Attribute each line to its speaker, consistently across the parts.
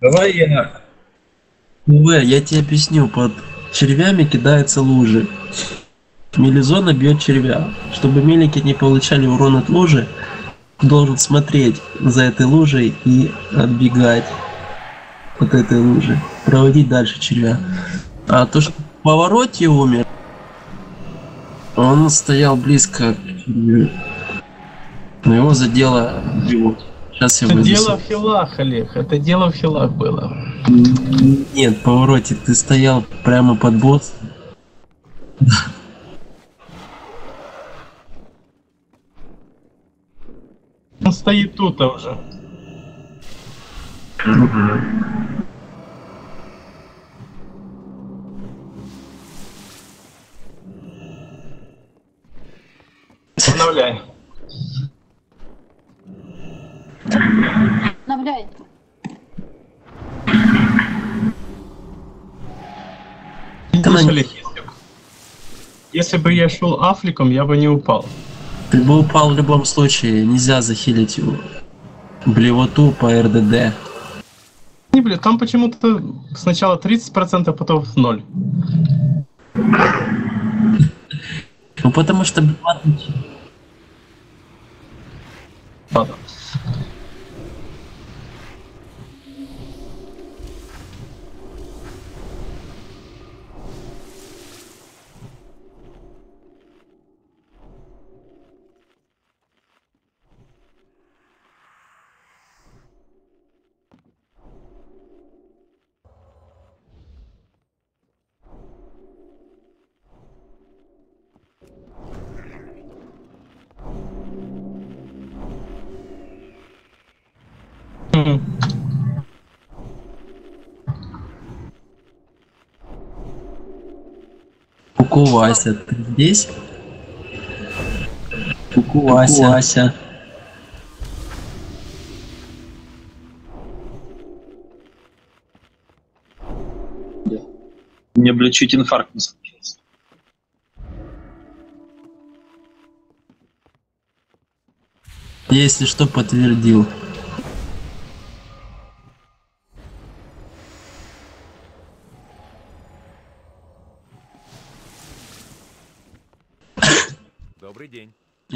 Speaker 1: Давай я...
Speaker 2: УВ, я тебе объясню, под червями кидаются лужи. Мелизона бьет червя. Чтобы мелики не получали урон от лужи, должен смотреть за этой лужей и отбегать от этой лужи. Проводить дальше червя. А то, что в повороте умер, он стоял близко к червю. Но его задело его. Сейчас я
Speaker 3: Это
Speaker 2: вынесу.
Speaker 3: дело в хилах, Олег. Это дело в хилах было.
Speaker 2: Нет, повороте ты стоял прямо под босс.
Speaker 3: Он стоит тут уже. Обновляй.
Speaker 4: Обновляй.
Speaker 2: Видишь,
Speaker 3: Олег, если бы- Если бы я шел афликом, я бы не упал.
Speaker 2: Ты бы упал в любом случае, нельзя захилить его. Блевоту по РДД.
Speaker 3: Не, блин, там почему-то сначала 30%, потом в ноль.
Speaker 2: Ну потому что
Speaker 3: Ладно. М.
Speaker 2: Куку Вася, ты здесь? Куку Вася. Вася.
Speaker 1: Мне, блядь, чуть инфаркт не случился.
Speaker 2: Если что, подтвердил.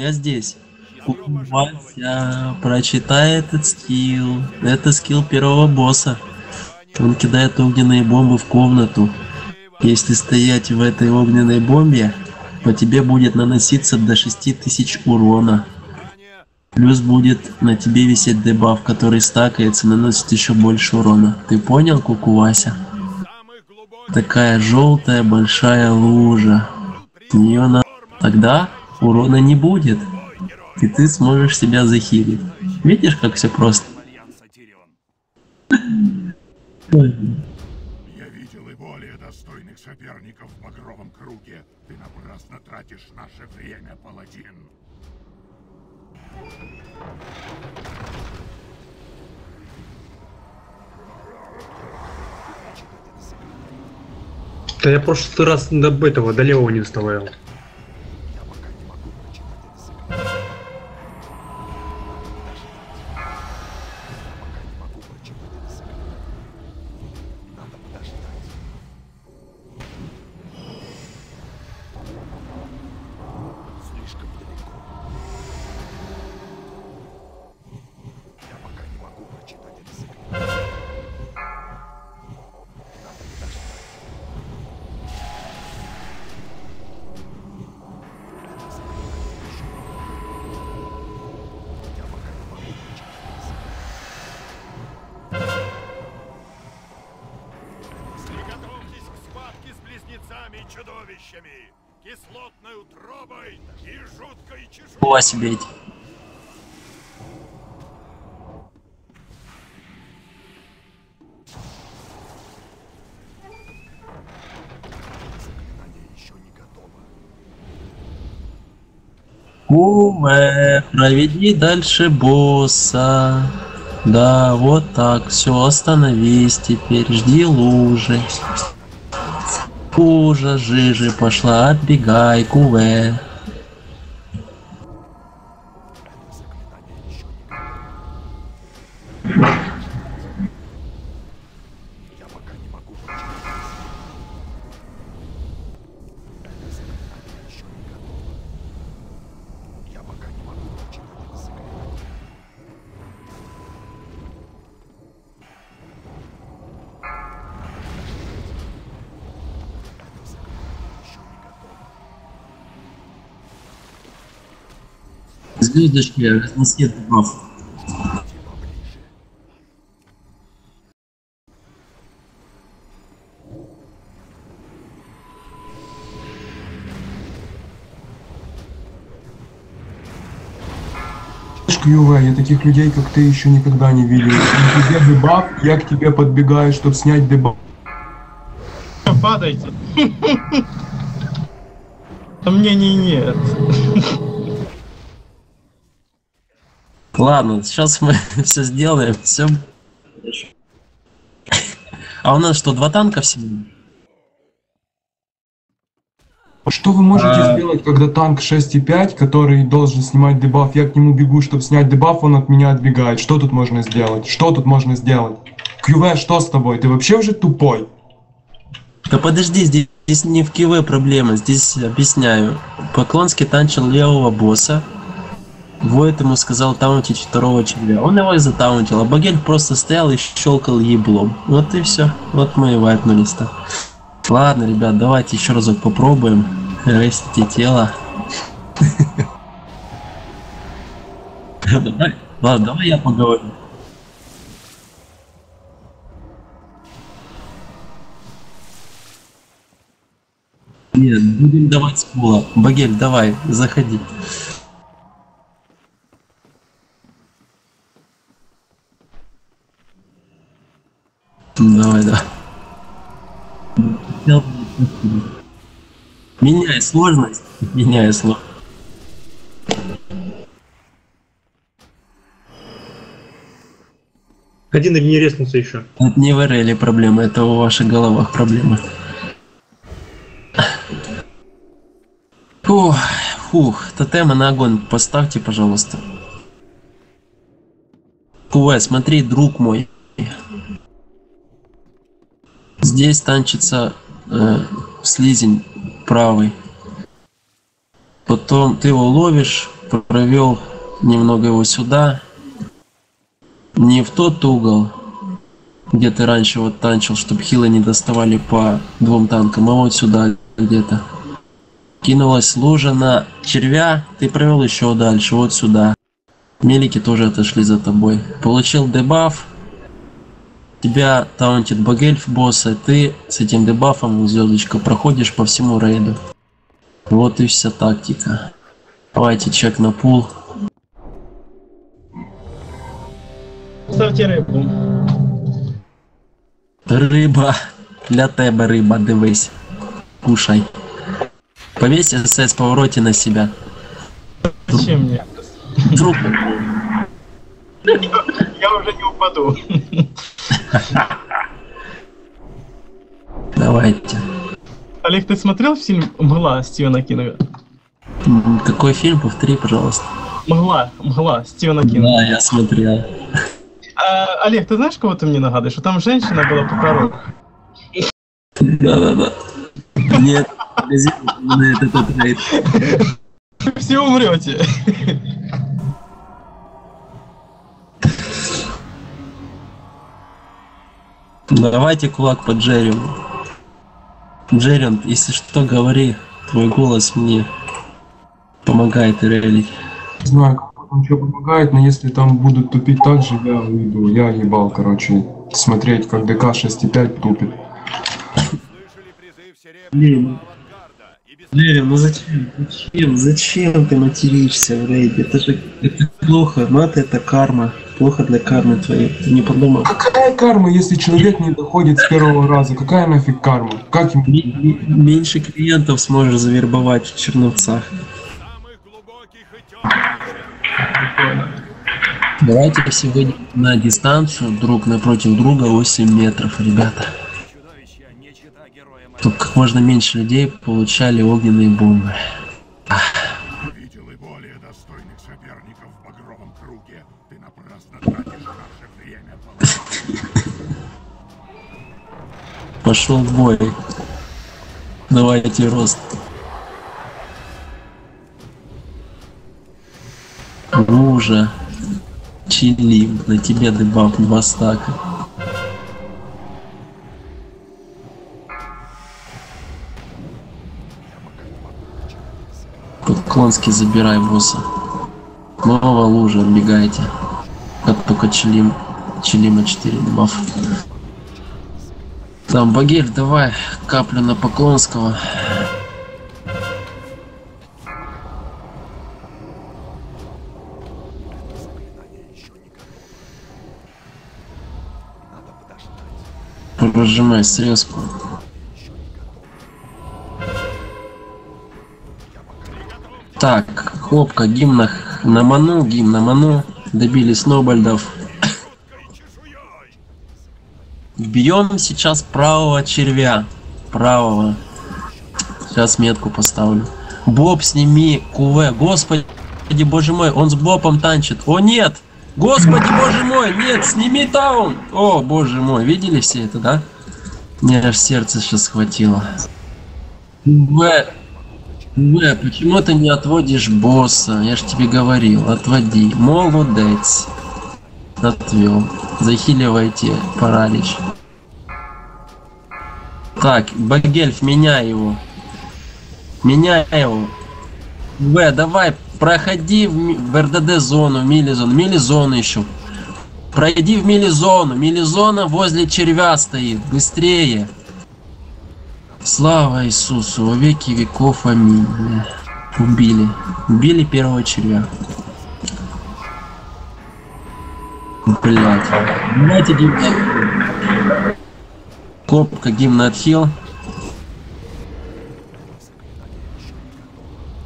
Speaker 2: Я здесь. Вася, прочитай этот скилл. Это скилл первого босса. Он кидает огненные бомбы в комнату. Если стоять в этой огненной бомбе, по тебе будет наноситься до 6000 урона. Плюс будет на тебе висеть дебаф, который стакается, наносит еще больше урона. Ты понял, Кукувася? Такая желтая большая лужа. Нее на... Тогда урона не будет. И ты сможешь себя захилить. Видишь, как все просто?
Speaker 5: Я видел и более достойных соперников в багровом круге. Ты напрасно тратишь наше время, паладин.
Speaker 6: Да я прошлый раз до этого, до левого не доставал.
Speaker 2: Вася бейте. Куме, проведи дальше босса. Да, вот так, все, остановись теперь, жди лужи. Лужа, жижи пошла, отбегай, куве. Звездочки, разноси дебаф.
Speaker 4: Кьюва, я таких людей, как ты, еще никогда не видел. На тебе дебаф, я к тебе подбегаю, чтобы снять дебаф.
Speaker 3: Падайте. А Мнений нет.
Speaker 2: Ладно, сейчас мы все сделаем, все. А у нас что, два танка всего?
Speaker 4: Что вы можете
Speaker 1: А.
Speaker 4: сделать, когда танк 6,5, который должен снимать дебаф, я к нему бегу, чтобы снять дебаф, он от меня отбегает. Что тут можно сделать? Что тут можно сделать? Кьюве, что с тобой? Ты вообще уже тупой?
Speaker 2: Да подожди, здесь, здесь не в КВ проблема, здесь объясняю. Поклонский танчил левого босса. Воет ему сказал таунтить второго червя. Он его и затаунтил, а Багель просто стоял и щелкал еблом. Вот и все. Вот мы и вайпнулись-то. Ладно, ребят, давайте еще разок попробуем. Рестите тело. Ладно, давай я поговорю. Нет, будем давать с пола. Багель, давай, заходи. Давай, да. Меняй сложность. Меняй сложность.
Speaker 6: Один не резнулся еще.
Speaker 2: Это не в РЛ проблема, это в ваших головах проблема. Фух, фух, тотемы на огонь поставьте, пожалуйста. Куэ, смотри, друг мой. Здесь танчится э, слизень правый. Потом ты его ловишь, провел немного его сюда. Не в тот угол, где ты раньше вот танчил, чтобы хилы не доставали по двум танкам, а вот сюда где-то. Кинулась лужа на червя, ты провел еще дальше, вот сюда. Мелики тоже отошли за тобой. Получил дебаф, тебя таунтит Багельф босса, ты с этим дебафом, звездочка, проходишь по всему рейду. Вот и вся тактика. Давайте чек на пул.
Speaker 3: Ставьте рыбу.
Speaker 2: Риба. Для тебе риба, дивись. Кушай. Повесь СС повороте на себя.
Speaker 3: Зачем мне?
Speaker 2: Друг,
Speaker 3: Я уже не упаду.
Speaker 2: давайте.
Speaker 3: Олег, ты смотрел фильм «Мгла» Стивена Кинга?
Speaker 2: Какой фильм? Повтори, пожалуйста.
Speaker 3: «Мгла», «Мгла» Стивена Кинга.
Speaker 2: Да, я смотрел.
Speaker 3: А, Олег, ты знаешь, кого ты мне нагадываешь? Что там женщина была по порогу.
Speaker 2: Да-да-да. Нет, магазин упоминает этот рейд.
Speaker 3: Все умрете.
Speaker 2: Давайте кулак по Джеррион. Джеррион, если что, говори. Твой голос мне помогает релить.
Speaker 4: Не знаю, как там что помогает, но если там будут тупить так же, я уйду. Я ебал, короче, смотреть, как ДК 6.5 тупит.
Speaker 2: Блин. Лерин, ну зачем? Зачем? Зачем ты материшься в рейде? Это же это плохо. Мат это карма. Плохо для кармы твоей. Ты не подумал?
Speaker 4: Какая карма, если человек не доходит с первого раза? Какая нафиг карма? Как ему?
Speaker 2: М- м- Меньше клиентов сможешь завербовать в Черновцах. Давайте выйдем на дистанцию друг напротив друга 8 метров, ребята. Чтобы как можно меньше людей получали огненные бомбы.
Speaker 5: Соперников в багровом круге. Ты напрасно тратишь наше время.
Speaker 2: Пошел в бой. Давайте рост. Лужа. Чили, на тебе дебаф два стака. Поклонский забирай босса. Снова лужа, отбегайте. Как только Челим. Челима 4 дебаф. Там, Багель, давай каплю на Поклонского. Прожимай срезку. Так, хлопка, гимнах на ману, гимн на ману. Добили сноубальдов. Бьем сейчас правого червя. Правого. Сейчас метку поставлю. Боб, сними КВ. Господи, боже мой, он с Бобом танчит. О, нет! Господи, боже мой, нет, сними таун! О, боже мой, видели все это, да? Мне аж сердце сейчас схватило. В, В, почему ты не отводишь босса? Я ж тебе говорил, отводи. Молодец. Отвел. Захиливайте паралич. Так, Багельф, меняй его. Меняй его. В, давай, проходи в, ми- в мили-зону, мили-зону еще. Пройди в мили-зону. Мили-зона возле червя стоит. Быстрее. Слава Иисусу, во веки веков, аминь. Убили. Убили первого червя. Блять. Давайте гимн. Копка гимн отхил.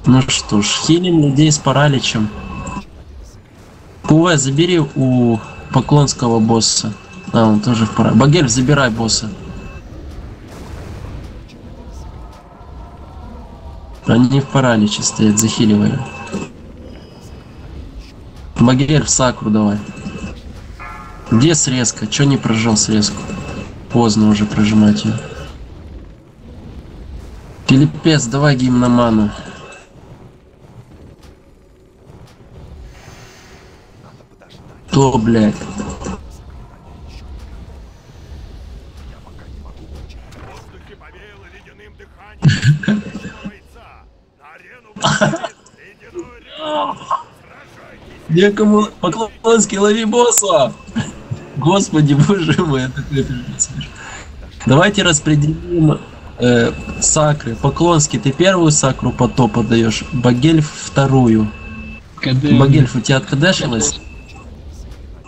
Speaker 2: Ну что ж, хилим людей с параличем. ПВ, забери у Поклонского босса. А, он тоже в параличе. Багель, забирай босса. Они в параличе стоят, захиливали. Багель в сакру давай. Где срезка? Чё не прожал срезку? Поздно уже прожимать ее. Пилипец, давай гимн на ману. То, блядь. Некому Поклонский, лови босса! Господи, боже мой, это. Давайте распределим э, сакры. Поклонский, ты первую сакру потоп отдаешь, Багельф вторую. Багельф, у тебя откадешилось?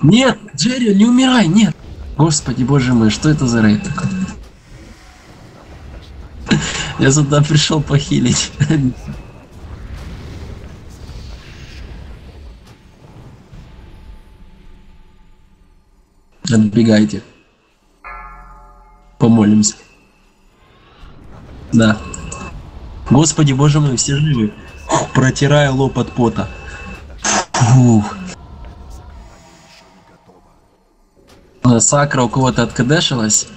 Speaker 2: Нет, Джерри, не умирай, нет! Господи, боже мой, что это за рейд такой? Я сюда пришел похилить. Отбегайте. Помолимся. Да. Господи, боже мой, все живы. Протираю лоб от пота. Фух. А, Сакра у кого-то откадешилась?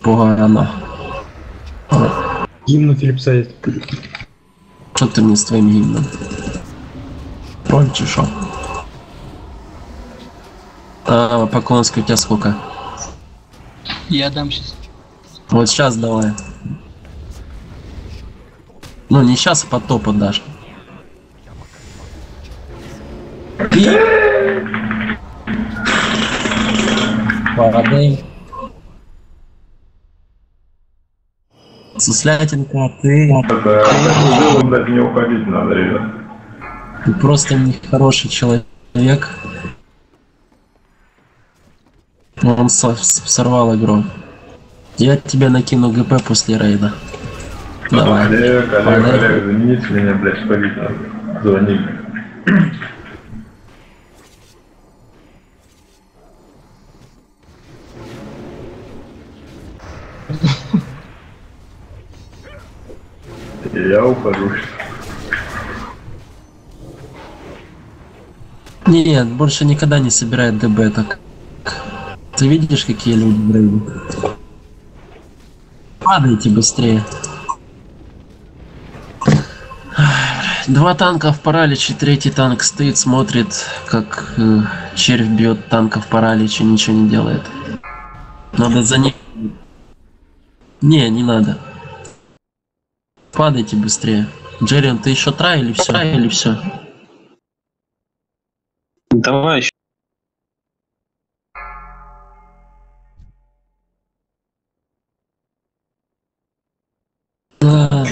Speaker 2: Погано.
Speaker 6: Гимн на Филипса
Speaker 2: Что ты мне с твоим гимном? Прочь, А, Поклонский, у тебя сколько?
Speaker 3: Я дам сейчас.
Speaker 2: Вот сейчас давай. Ну, не сейчас, а потом отдашь. И... Падаем. Суслятинка, ты,
Speaker 7: дать не уходить надо, ребят.
Speaker 2: ты просто нехороший человек. Он со- с- сорвал игру. Я тебе накину ГП после рейда. Давай.
Speaker 7: Олег, Олег,
Speaker 2: Олег.
Speaker 7: Олег, замените меня, блядь, сходить надо. Звони. Я ухожу.
Speaker 2: Нет, больше никогда не собирает ДБ так. Ты видишь, какие люди в рейде? Падайте быстрее. Два танка в параличе, третий танк стоит, смотрит, как э, червь бьет танка в параличе, ничего не делает. Надо за них... Не, не надо. Падайте быстрее. Джерриан, ты еще трай или все? Или все?
Speaker 1: Давай еще.
Speaker 2: Да.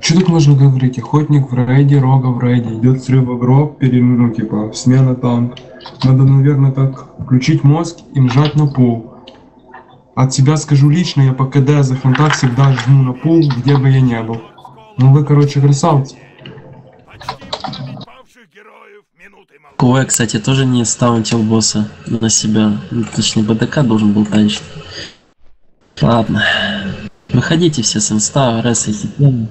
Speaker 4: Что тут можно говорить? Охотник в рейде, рога в рейде. Идет срыв в гроб, пере, ну, типа, смена танк. Надо, наверное, так включить мозг и нажать на пул. От себя скажу лично, я по КД за хантах всегда жму на пул, где бы я не был. Ну вы, короче, красавцы.
Speaker 2: Куэ, кстати, тоже не стаунтил босса на себя. Точнее, БДК должен был танчить. Ладно. Выходите все с инста, ресайте тему.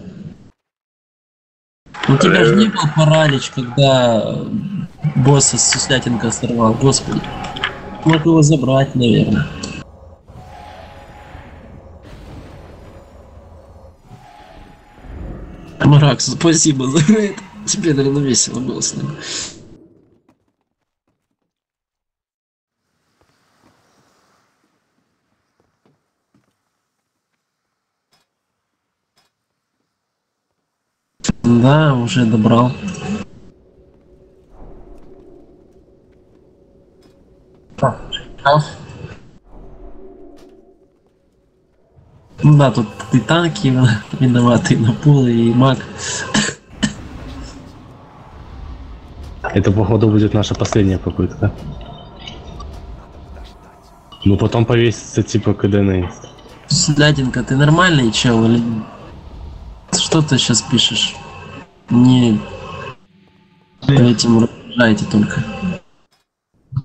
Speaker 2: У тебя же не был паралич, когда босса с суслятинка сорвал, господи. Мог его забрать, наверное. Маракс, спасибо за это. Тебе, наверное, весело было с ним. Да, уже добрал. Ну да, тут и танки виноваты, и на пул, и маг.
Speaker 8: Это, походу, будет наша последняя попытка. Ну, потом повесится, типа, КДН.
Speaker 2: Слядинка, ты нормальный чел или... Что ты сейчас пишешь? Не этим раздражаете только.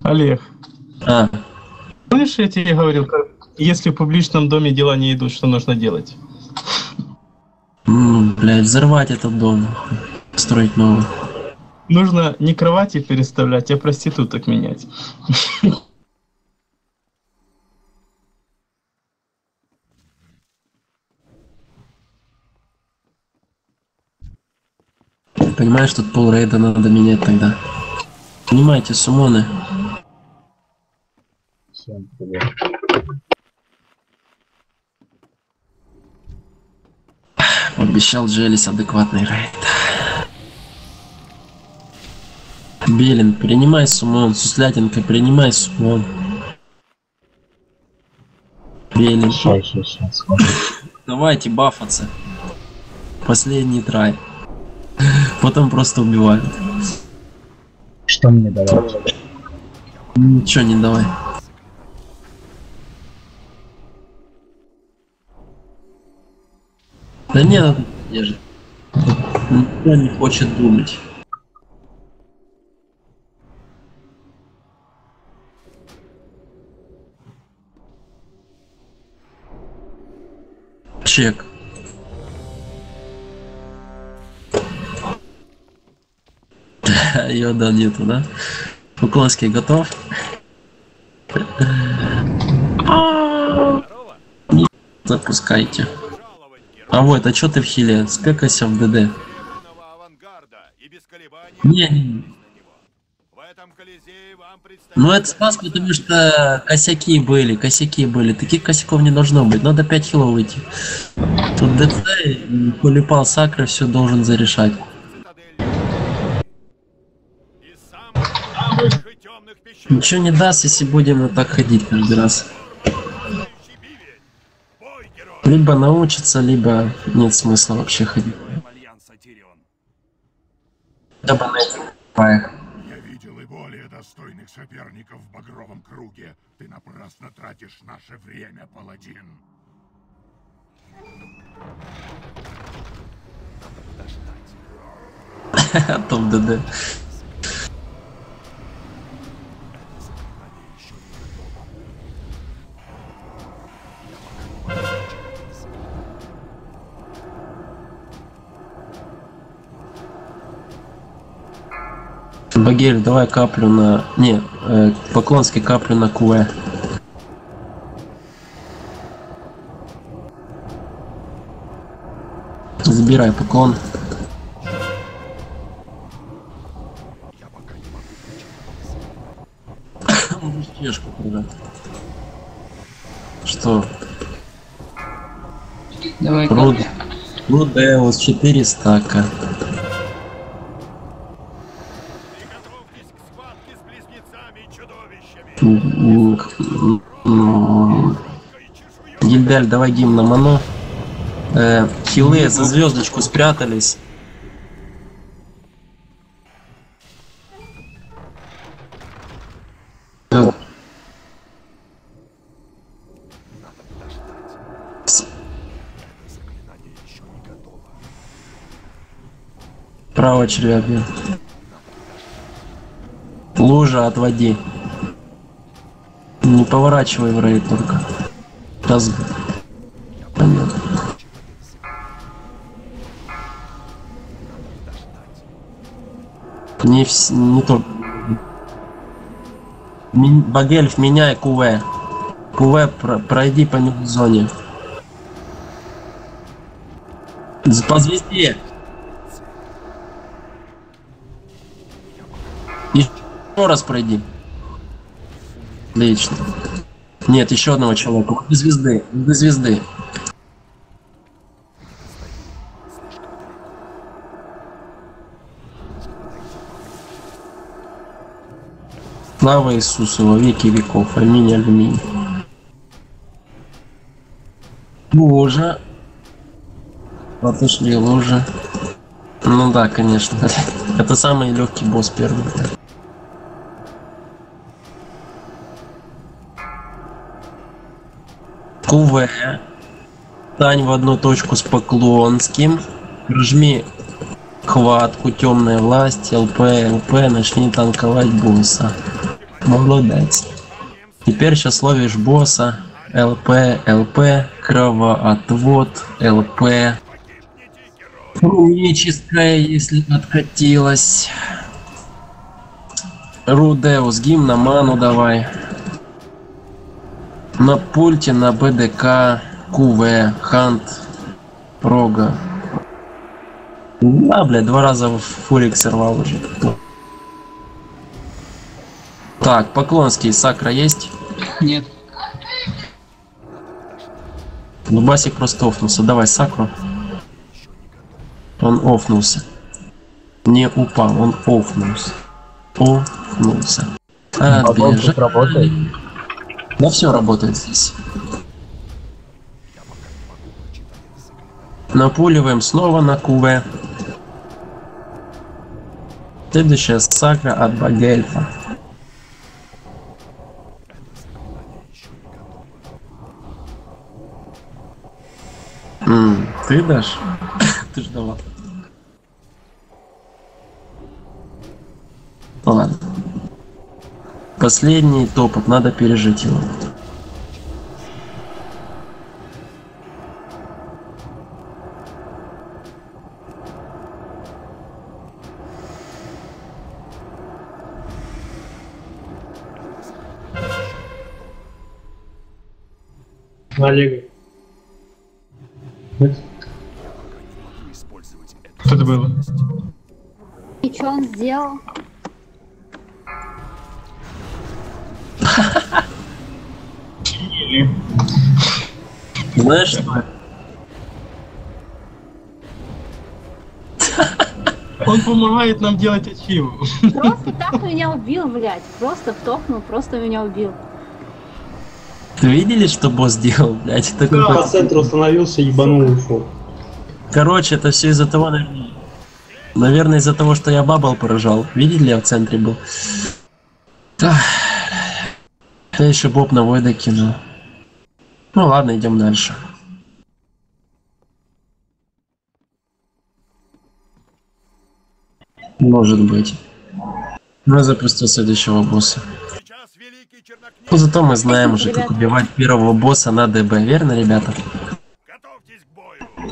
Speaker 3: Олег,
Speaker 2: А,
Speaker 3: помнишь, я тебе говорил, как- если в публичном доме дела не идут, что нужно делать?
Speaker 2: ну, блядь, взорвать этот дом. Строить новый.
Speaker 3: Нужно не кровати переставлять, а проституток менять.
Speaker 2: Понимаешь, тут пол рейда надо менять тогда. Понимаете, сумоны. Обещал Джелис адекватный рейд. Белин, принимай сумон. Суслятинка, принимай сумон. Белин. Давайте бафаться. Последний трай. Потом просто убивают.
Speaker 9: Что мне давать?
Speaker 2: Ничего не давай. Да не надо держит. Никто не хочет думать. Чек. Йода нету, да? Поклонский готов? Запускайте.
Speaker 5: Жаловать
Speaker 2: А вот, а чё ты в хиле? Спекайся в ДД. Не, не. Ну это спас, потому что косяки были, косяки были. Таких косяков не должно быть. Надо 5 хилов выйти. Тут и Полипал Сакра все должен зарешать.
Speaker 5: цитадель. Из самых глубоких и темных пещер
Speaker 2: Ничего не даст, если будем вот так ходить каждый раз. Либо научиться, либо нет смысла вообще ходить. Либо на этих паях.
Speaker 5: Я видел и более достойных соперников в багровом круге. Ты напрасно тратишь наше время, паладин.
Speaker 2: Топ ДД. Багель, давай каплю на... Не, э, Поклонский каплю на Куэ. Забирай поклон. Чешку продать. Что?
Speaker 10: Давай
Speaker 2: Руд. Лудеус 4 стака. Гильдаль, давай гимн на мано. Э, хилы за звездочку спрятались. Право бьет. Лужа отводи. Не поворачивай в рейд только. Раз... Не, вс... не то. Ми- Багельф, меняй КВ. КВ, про- пройди по зоне. По звезде. Еще раз пройди. Отлично. Нет, еще одного человека. Без звезды. Без звезды. Слава Иисусу во веки веков. Аминь, аминь. Боже. Отошли лужи. Ну да, конечно. Это самый легкий босс первый. КВ. Стань в одну точку с Поклонским. Жми хватку, темная власть, ЛП, ЛП, начни танковать босса. Молодец. Теперь сейчас ловишь босса. ЛП, ЛП, кровоотвод, ЛП. Руническая, если откатилась. Рудеус, гимн на ману давай. На пульте, на БДК, КВ, Хант, Рога. Да, блядь, два раза в фурик сорвал уже. Так, Поклонский, Сакра есть?
Speaker 3: Нет.
Speaker 2: Ну, Басик просто офнулся. Давай, Сакру. Он офнулся. Не упал, он офнулся. Офнулся. Отбежать.
Speaker 9: работает?
Speaker 2: Да все работает здесь. Напуливаем снова на КВ. Следующая сакра от Багельфа. Ты дашь? Ты ж давал. Ладно. Последний топот, надо пережить его.
Speaker 6: Олега.
Speaker 10: Сделал?
Speaker 2: Знаешь что?
Speaker 3: Он помогает нам делать ачиву.
Speaker 10: Просто так меня убил, блядь. Просто втопнул, просто меня убил.
Speaker 2: Ты видели, что босс сделал, блядь? Такой
Speaker 6: По
Speaker 2: вот-
Speaker 6: центру остановился, ебанул и ушел.
Speaker 2: Короче, это все из-за того, наверное, наверное, из-за того, что я бабл поражал. Видели, я в центре был. Ах, Да еще Боб на Войда кинул. Ну ладно, идем дальше. Может быть. Ну, запустил следующего босса. Ну, зато мы знаем уже, как убивать первого босса на ДБ, верно, ребята?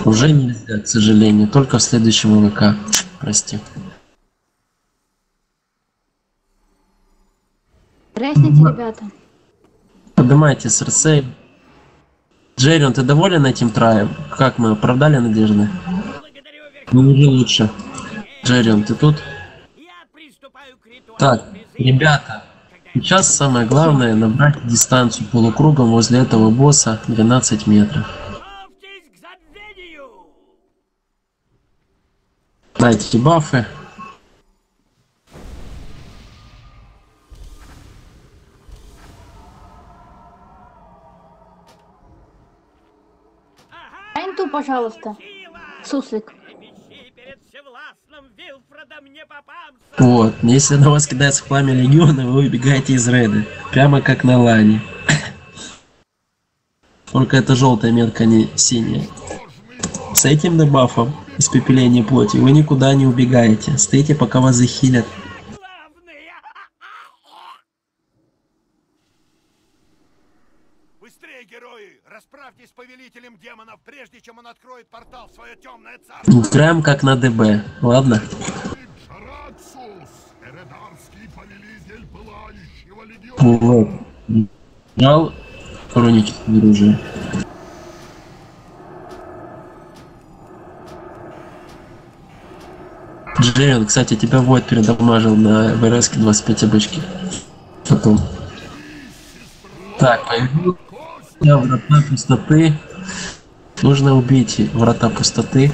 Speaker 2: Уже нельзя, к сожалению, только в следующем ВК. Прости.
Speaker 10: Тресните, ребята.
Speaker 2: Поднимайте Серсей. Джеррион, ты доволен этим траем? Как мы оправдали надежды? Ну уже лучше. Джеррион, ты тут? Так, ребята, сейчас самое главное набрать дистанцию полукругом возле этого босса 12 метров. Дайте бафы.
Speaker 10: Айнту, пожалуйста. Суслик.
Speaker 2: Вот, если на вас кидается пламя легиона, вы убегаете из рейда. Прямо как на лане. Только это желтая метка, а не синяя. С этим дебафом, испепеление плоти, вы никуда не убегаете. Стоите, пока вас захилят.
Speaker 5: Быстрее, герои! Расправьтесь с повелителем демонов, прежде чем он откроет портал в свое темное царство!
Speaker 2: Прям как на ДБ, ладно? Вот. Дал хроники оружия. Джейн, кстати, тебя Войд передамажил на ВРС 25 обычки. Потом. Так, появился врата пустоты. Нужно убить врата пустоты.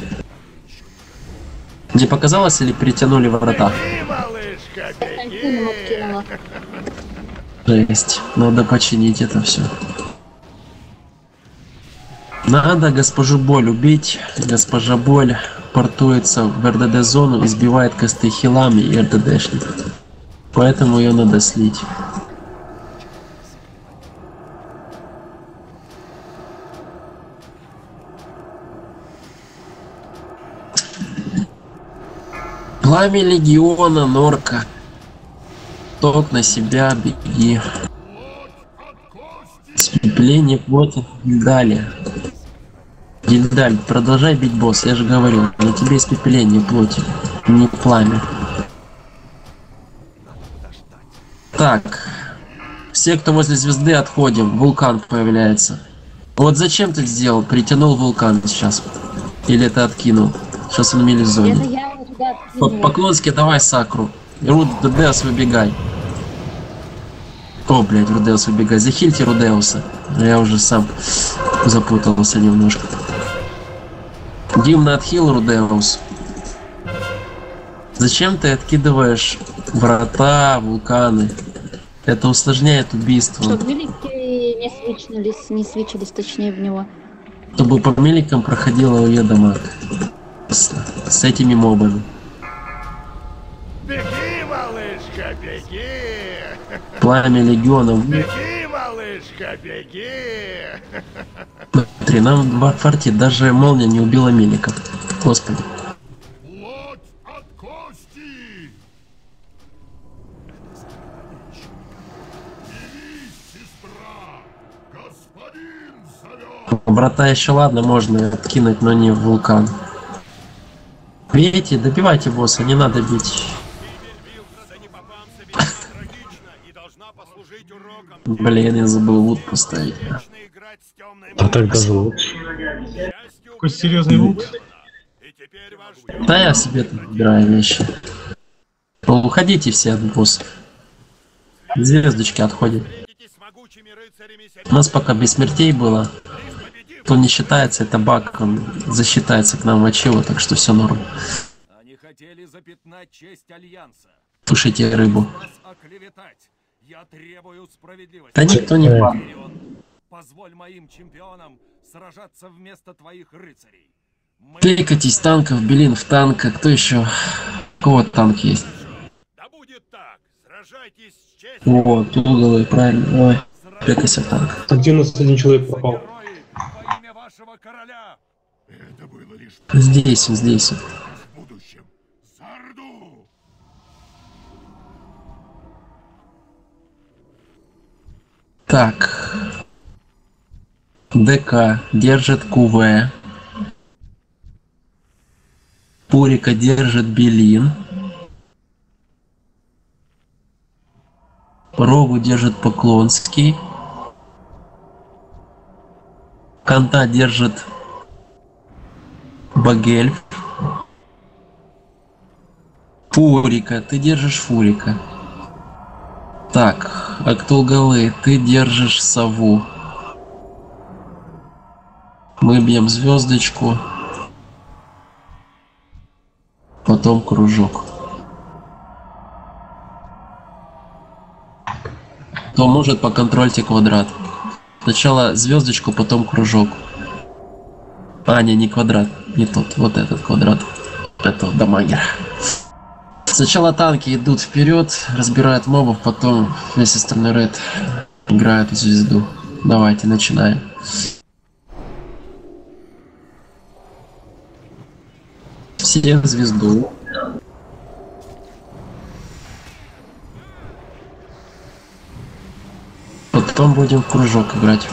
Speaker 2: Не показалось или перетянули врата? Жесть. Надо починить это все. Надо госпожу Боль убить. Госпожа Боль портуется в РДД зону, избивает косты хилами и РДДшников. Поэтому ее надо слить. Пламя легиона, норка. Тот на себя, беги. Сцепление плоти Гильдали. Гильдаль, продолжай бить босс, я же говорил, на тебе испепеление плоти, не пламя. Так, все, кто возле звезды, отходим, вулкан появляется. Вот зачем ты сделал? Притянул вулкан сейчас. Или это откинул? Сейчас он
Speaker 10: туда
Speaker 2: По. Поклонски давай сакру. Руд Рудеус выбегай. О, блядь, Рудеус выбегай. Захильте Рудеуса. Я уже сам запутался немножко. Дим на отхил Рудеус. Зачем ты откидываешь врата, вулканы? Это усложняет убийство.
Speaker 10: Чтоб велики не свичнулись, не свичились точнее в него.
Speaker 2: Чтобы по меликам проходила ее дамаг. С, с этими мобами.
Speaker 5: Беги, малышка, беги!
Speaker 2: Пламя легионов.
Speaker 5: Беги, малышка, беги!
Speaker 2: Смотри, нам в фарте даже молния не убила меликов. Господи. Брата еще ладно, можно откинуть, но не в вулкан. Бейте, добивайте босса, не надо бить. Блин, я забыл лут поставить.
Speaker 8: А так даже лучше.
Speaker 3: Какой серьезный лут.
Speaker 2: Да я себе тут выбираю вещи. Уходите все от боссов. Звездочки отходят. У нас пока без смертей было. То не считается, это баг, он засчитается к нам в ачиву, так что все норм.
Speaker 5: Они хотели запятнать честь Альянса,
Speaker 2: Тушите рыбу.
Speaker 5: вас оклеветать. Я требую справедливости.
Speaker 2: Да никто не баг.
Speaker 5: Позволь моим чемпионам сражаться вместо твоих рыцарей. Мы...
Speaker 2: Кликайтесь танков, Белин в танка, кто еще? Кого танк есть?
Speaker 5: Да будет так. Сражайтесь с честью.
Speaker 2: Вот, уголы, правильно. Ой, пекайся в танк.
Speaker 6: А где у нас один человек пропал?
Speaker 5: Герои, во имя вашего короля. Это было лишь
Speaker 2: Здесь, вот здесь. вот.
Speaker 5: в будущем.
Speaker 2: Так. ДК держит КВ. Пурика держит Белин. Рогу держит Поклонский. Канта держит Багельф. Фурика, ты держишь Фурика. Так, Актулгалы, ты держишь сову. Мы бьем звездочку. потом кружок. Кто может, поконтрольте квадрат. Сначала звездочку, потом кружок. А, не, не квадрат, не тот, вот этот квадрат. Это дамагер. Сначала танки идут вперед, разбирают мобов, потом весь остальной рейд играет в звезду. Давайте, начинаем. Все звезду. Потом будем в кружок играть.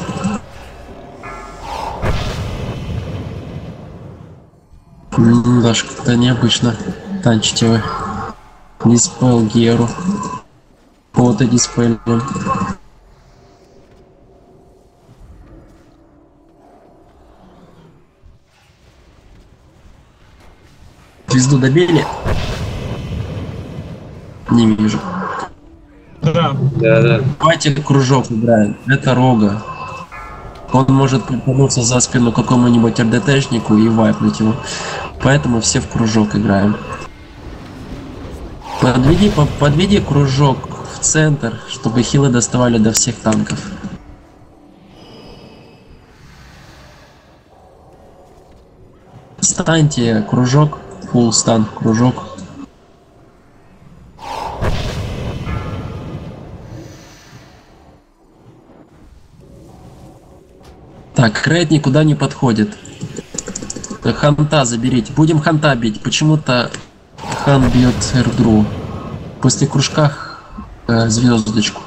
Speaker 2: Даже как-то необычно танчите вы. Диспел Геру. Фото диспелем. Звезду добили? Не вижу.
Speaker 3: Да.
Speaker 6: Да, да.
Speaker 2: Давайте кружок играем. Это рога. Он может припомнуться за спину какому-нибудь РДТшнику и вайпнуть его. Поэтому все в кружок играем. Подведи, по- подведи кружок в центр, чтобы хилы доставали до всех танков. Станьте кружок, full стан кружок. Так, Рейд никуда не подходит. Ханта заберите. Будем Ханта бить. Почему-то Хан бьет Эрдру. После кружка э, звездочку.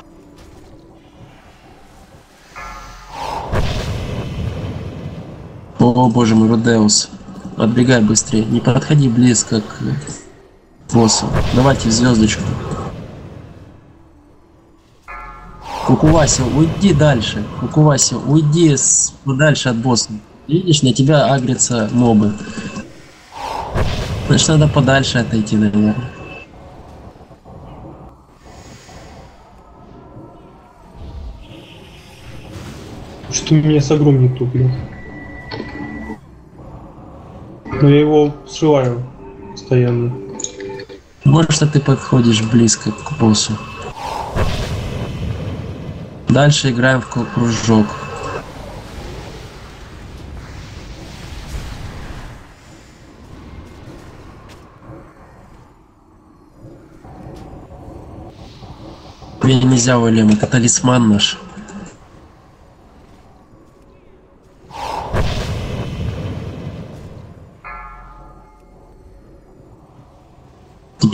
Speaker 2: О боже мой, Родеус. Отбегай быстрее. Не подходи близко к боссу. Давайте звездочку. Кукувася, уйди дальше. Кукувася, уйди с... подальше от босса. Видишь, на тебя агрятся мобы. Значит, надо подальше отойти, наверное.
Speaker 6: Что меня с огром не то, блин. Но я его сшиваю постоянно.
Speaker 2: Может, ты подходишь близко к боссу. Дальше играем в кружок. Мне нельзя, Уильям, это талисман наш.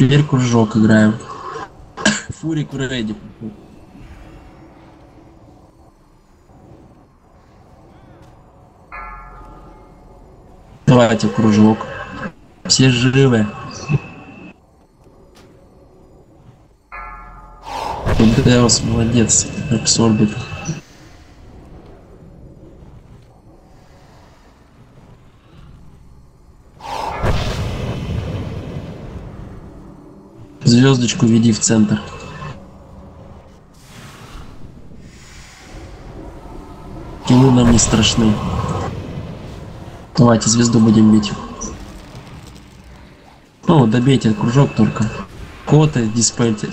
Speaker 2: Теперь кружок играем. Фурик в рейде. Давайте кружок. Все живы. Деус молодец, абсорбит. Звездочку веди в центр. Килы нам не страшны. Давайте звезду будем бить. Ну, добейте кружок только. Коты диспельте.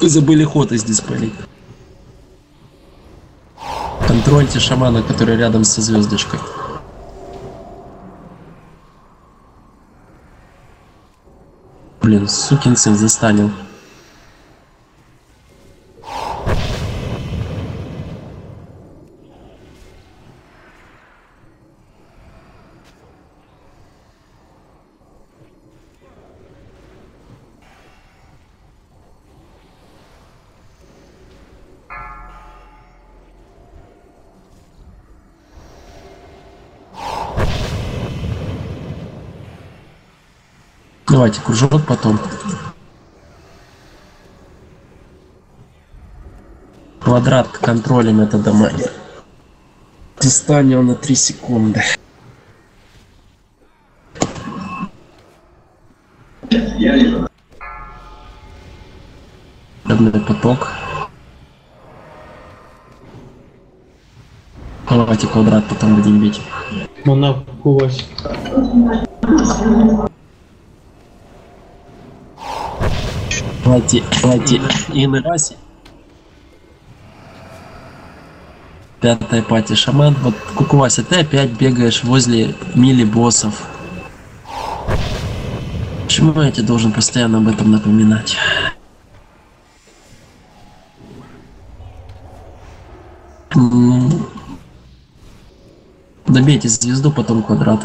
Speaker 2: Вы забыли ход из диспелей. Контрольте шамана, который рядом со звездочкой. Блин, сукин сын застанил. Давайте кружок потом. Квадрат контролем это дома. Достанем на 3 секунды. Одной поток. Давайте квадрат потом будем бить.
Speaker 6: Мона кувась.
Speaker 2: Давайте, давайте, и на расе. Пятая пати шаман. Вот, Кукувася, ты опять бегаешь возле мили боссов. Почему я тебе должен постоянно об этом напоминать? Добейте звезду, потом квадрат.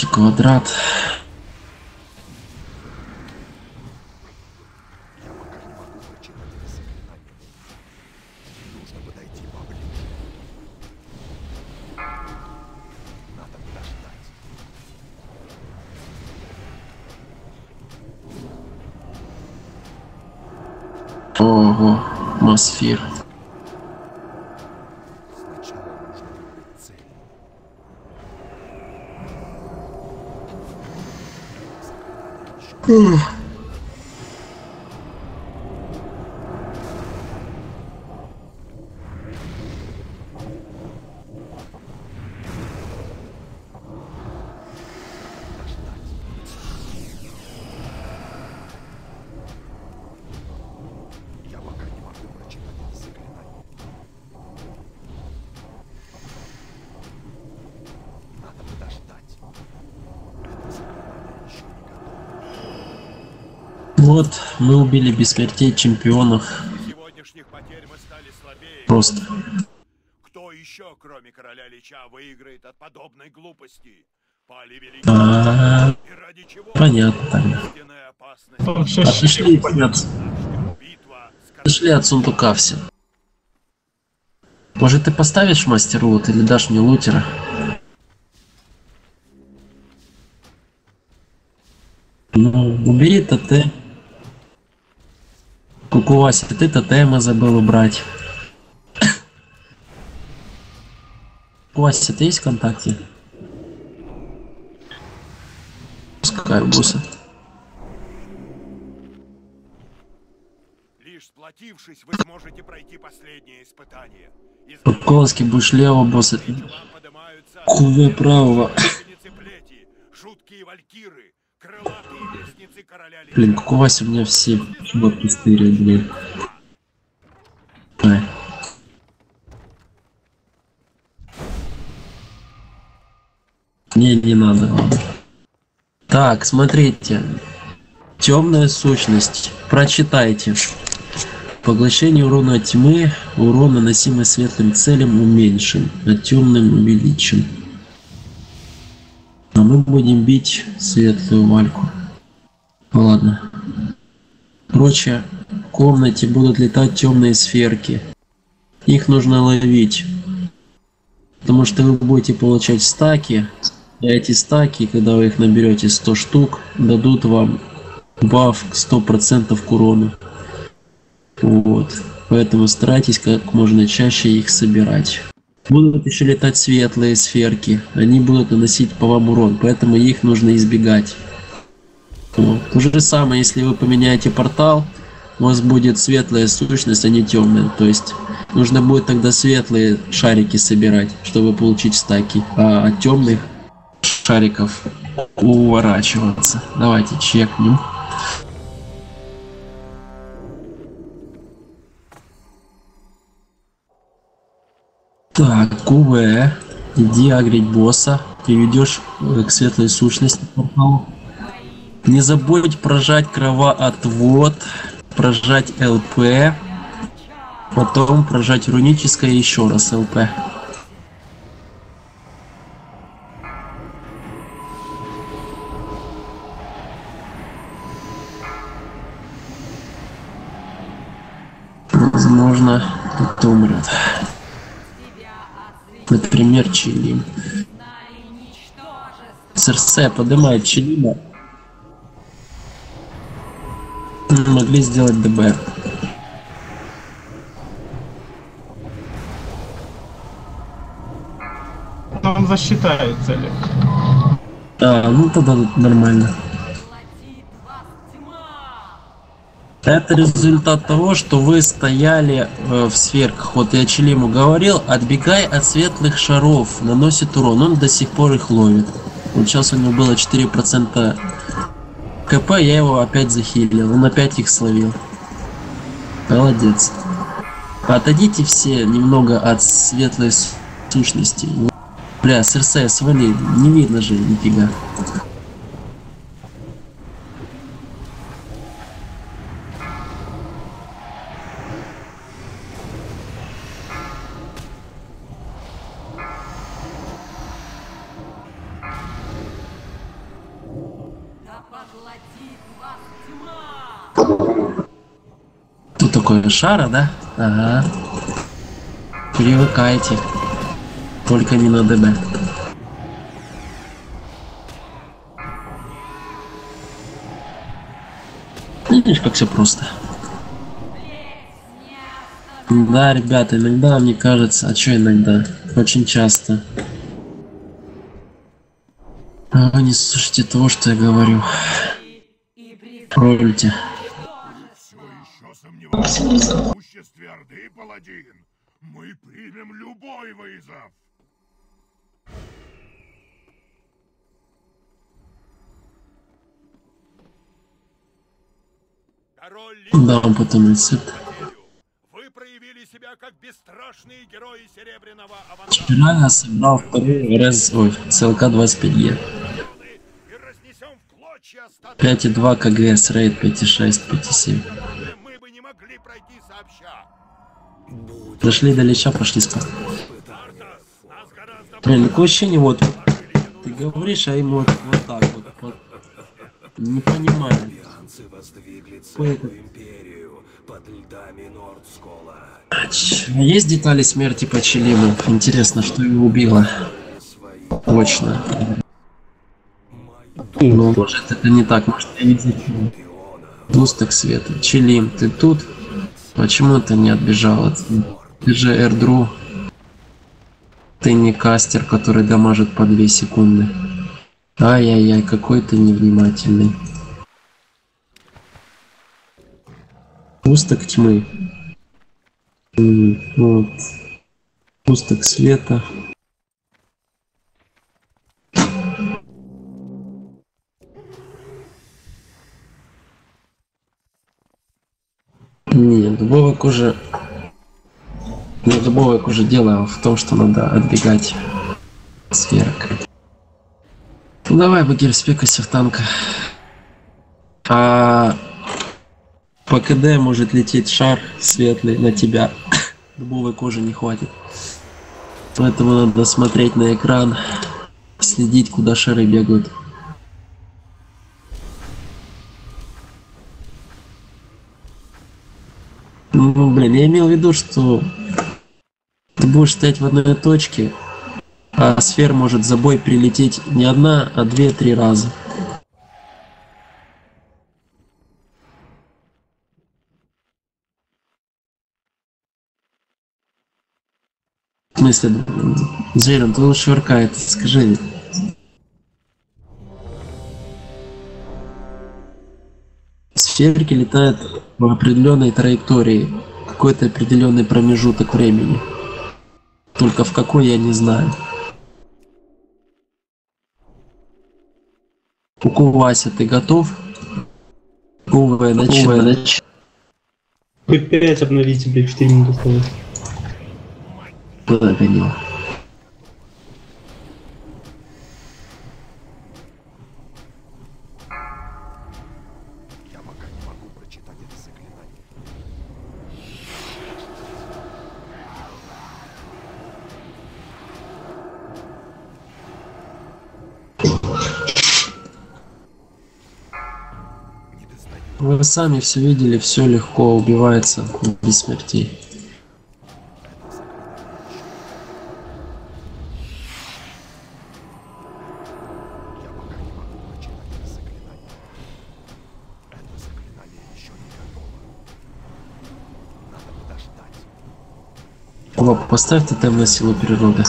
Speaker 2: Давайте квадрат. Ого, Мосфир. Вот, мы убили без смертей чемпионов.
Speaker 5: Сегодняшних потерь мы стали слабее.
Speaker 2: Просто.
Speaker 5: Кто еще, кроме короля Лича, выиграет от подобной глупости?
Speaker 2: А,
Speaker 5: и ради чего?
Speaker 2: Понятно Отошли
Speaker 5: с
Speaker 2: отошли от сундука все. Может ты поставишь мастер лут или дашь мне лутера? Ну, убери ТТ. Кукувася, ты тотема забыл убрать. Кукувася, ты есть ВКонтакте? Пускай буса.
Speaker 5: Лишь сплотившись, вы сможете пройти последнее испытание. Из
Speaker 2: Подковский будешь левого босса. Куве правого.
Speaker 5: жуткие валькиры, крылатые вестницы короля Лича.
Speaker 2: Блин, Кукувася у меня все чуваки стырят, блин. Не, не надо. Так, смотрите. Темная сущность. Прочитайте. Поглощение урона тьмы, урон, наносимый светлым целям, уменьшен, а темным увеличен. А мы будем бить светлую вальку. Ладно. Короче, в комнате будут летать темные сферки. Их нужно ловить. Потому что вы будете получать стаки. И эти стаки, когда вы их наберете 100 штук, дадут вам баф к 100% к урону. Вот. Поэтому старайтесь как можно чаще их собирать. Будут еще летать светлые сферки. Они будут наносить по вам урон, поэтому их нужно избегать. Вот. То же самое, если вы поменяете портал, у вас будет светлая сущность, а не темная. То есть нужно будет тогда светлые шарики собирать, чтобы получить стаки, а от темных шариков уворачиваться. Давайте чекнем. Так, КВ, иди агрить босса, ты ведешь э, к светлой сущности порталу. Не забудь прожать кровоотвод, прожать ЛП, потом прожать руническое еще раз ЛП. Возможно, кто умрет. Например, Чилим. СРС поднимает Чилима. Могли сделать ДБ.
Speaker 3: Он засчитает цели.
Speaker 2: А, ну тогда нормально. Это результат того, что вы стояли э, в сверках. Вот я Челиму говорил, отбегай от светлых шаров, наносит урон. Он до сих пор их ловит. Вот сейчас у него было 4% КП, я его опять захилил. Он опять их словил. Молодец. Отойдите все немного от светлой сущности. Бля, Серсея, свали, не видно же нифига. Шара, да? Ага. Привыкайте. Только не на ДБ. Видишь, как все просто. Да, ребята, иногда мне кажется, а что иногда? Очень часто. А Вы не слушайте того, что я говорю. Прольте.
Speaker 5: В могуществе Орды, паладин. Мы примем любой вызов.
Speaker 2: Да, он потом рецепт.
Speaker 5: Вы проявили себя как бесстрашные герои Серебряного авангарда
Speaker 2: Вчера я собрал второй РС, ой, ЦЛК 25Е.
Speaker 5: и разнесем в клочья остатки
Speaker 2: 5.2 КГС, рейд 5.6, 5.7.
Speaker 5: могли пройти сообща.
Speaker 2: Дошли до Лича, пошли
Speaker 5: гораздо
Speaker 2: Блин, такое ощущение, вот, ты говоришь, а ему вот, вот так вот, вот. Не понимаю. Ч- Есть детали смерти по Челиму? Интересно, что его убило? Точно. Ну, может, это не так, может, я не зачем. Пусток света. Челим, ты тут? Почему ты не отбежал от... Ты же Эрдру. Ты не кастер, который дамажит по 2 секунды. Ай-яй-яй, какой ты невнимательный. Пусток тьмы. Вот. Пусток света. Дубовок уже... Не дубовок уже дело в том, что надо отбегать сверок. Ну давай, Багир, спекайся в танка. А по КД может лететь шар светлый на тебя. Дубовой кожи не хватит. Поэтому надо смотреть на экран, следить, куда шары бегают. Я имел в виду, что ты будешь стоять в одной точке, а сфер может за бой прилететь не одна, а две-три раза. В смысле, Зверин, ты лучше воркает, скажи. Сферки летают в определенной траектории, какой-то определенный промежуток времени. Только в какой я не знаю. Куку Вася, ты готов? Кувая, начинай.
Speaker 6: Хоть 5 обновите, блядь, 4 минуты осталось.
Speaker 2: Куда? Вы сами все видели, все легко убивается без смертей. Лоб, поставь тотем на силу природы.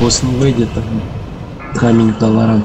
Speaker 2: Не выйдет, камень Таларан.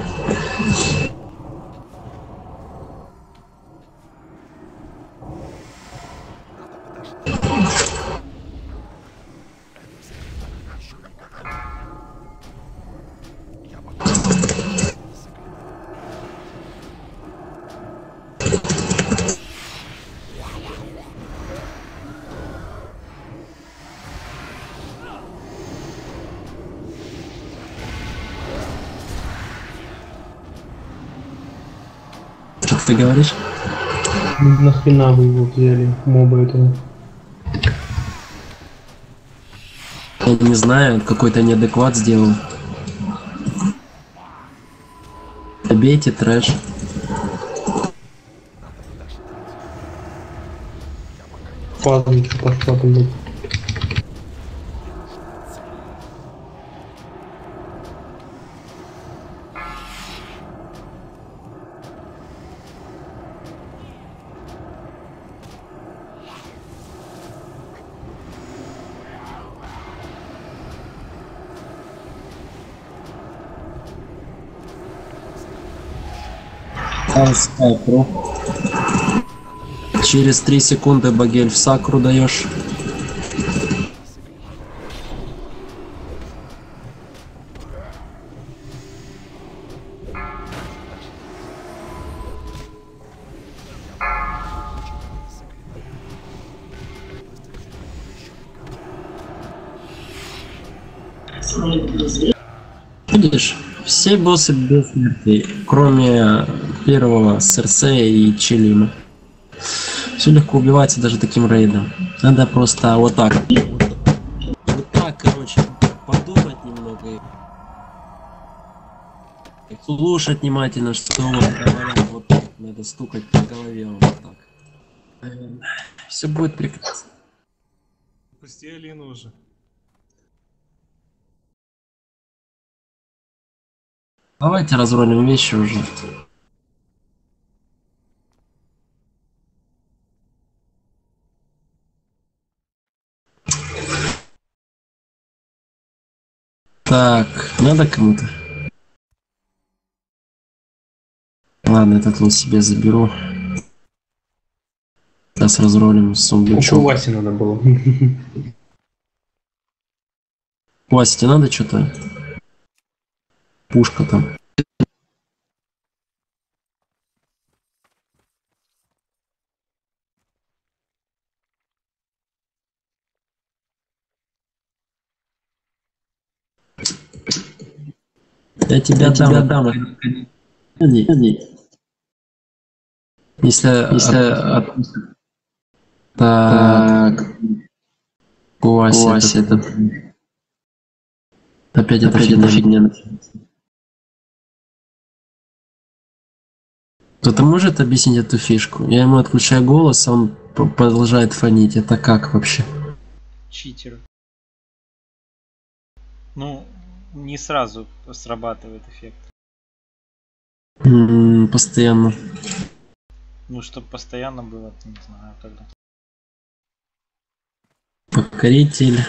Speaker 2: Ты говоришь?
Speaker 6: Нахрена вы его взяли, моба этого?
Speaker 2: Я не знаю, какой-то неадекват сделал. Добейте трэш.
Speaker 6: Фазонька пошла, блядь.
Speaker 2: Сакру. Через 3 секунды багель в сакру даешь. Видишь, все боссы бессмертные, кроме первого Серсея и Челима. Все легко убивается даже таким рейдом. Надо просто вот так. Вот так, короче, подумать немного. и Слушать внимательно, что вот говорят, вот так. Надо стукать по голове вот так. Все будет прекрасно.
Speaker 3: Пусти Алину уже.
Speaker 2: Давайте разролим вещи уже. Так, надо кому-то. Ладно, этот лут себе заберу. Сейчас разролим
Speaker 6: Еще
Speaker 2: сундучок.
Speaker 6: Васе надо было.
Speaker 2: Вася, тебе надо что-то? Пушка там. Я тебя дам. Тебя дам. Иди, иди. Если, если от... Так. Вася, Вася, это... Опять эта фигня. фигня. Кто-то может объяснить эту фишку? Я ему отключаю голос, а он продолжает фонить. Это как вообще?
Speaker 11: Читер. Ну, не сразу срабатывает эффект.
Speaker 2: Постоянно.
Speaker 11: Ну, чтобы постоянно было, не знаю, когда.
Speaker 2: Покоритель.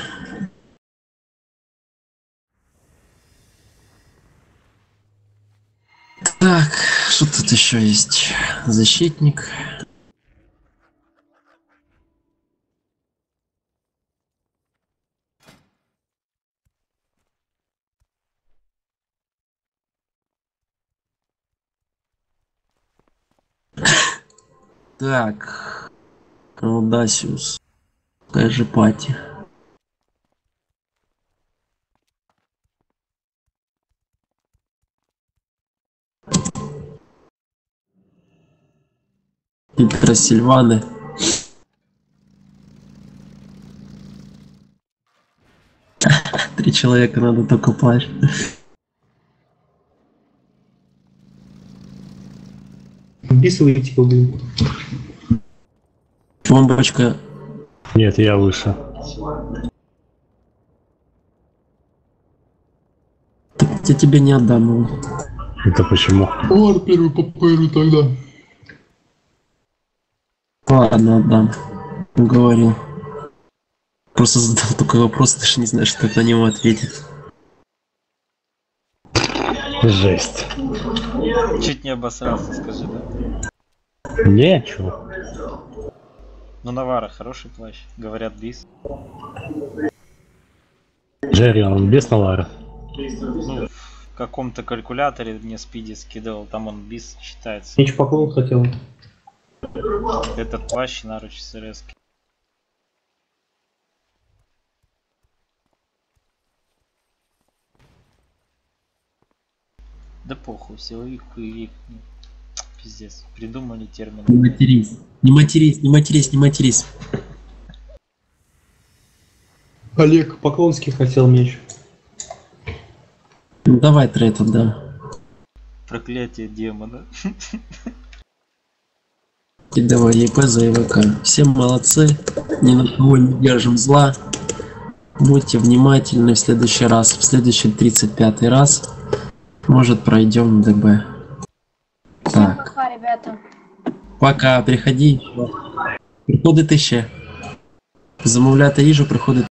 Speaker 2: Так, что тут еще есть? Защитник. Так. Колдасиус. Какая же пати. Петросильваны. Три человека надо только плачь.
Speaker 6: Вписывай, типа, блин.
Speaker 2: Бомбочка.
Speaker 8: Нет, я выше.
Speaker 2: Я тебе не отдам его.
Speaker 8: Это почему?
Speaker 4: Ор первый по пэру тогда.
Speaker 2: Ладно, отдам. Уговорил. Просто задал такой вопрос, даже не знаешь, как на него ответить.
Speaker 8: Жесть.
Speaker 11: Чуть не обосрался, скажи?
Speaker 8: Нечего.
Speaker 11: Ну, Навара, хороший плащ. Говорят, бис.
Speaker 8: Джерри, он без навара.
Speaker 11: Ну, в каком-то калькуляторе мне Спиди скидывал, там он бис считается.
Speaker 6: Еще поклон хотел.
Speaker 11: Этот плащ наруч СРС. Да похуй, силовик, хуевик. Пиздец, придумали термин.
Speaker 2: Не матерись. Не матерись, не матерись, не матерись.
Speaker 6: Олег Поклонский хотел меч.
Speaker 2: Ну, давай трейд отдам.
Speaker 11: Проклятие демона.
Speaker 2: И давай ЕП за ЕВК. Все молодцы. Ни на кого не держим зла. Будьте внимательны в следующий раз. В следующий 35 раз. Может пройдем ДБ. Так,
Speaker 10: ребята.
Speaker 2: пока, приходи. Приходить ще. Замовляти їжу, приходить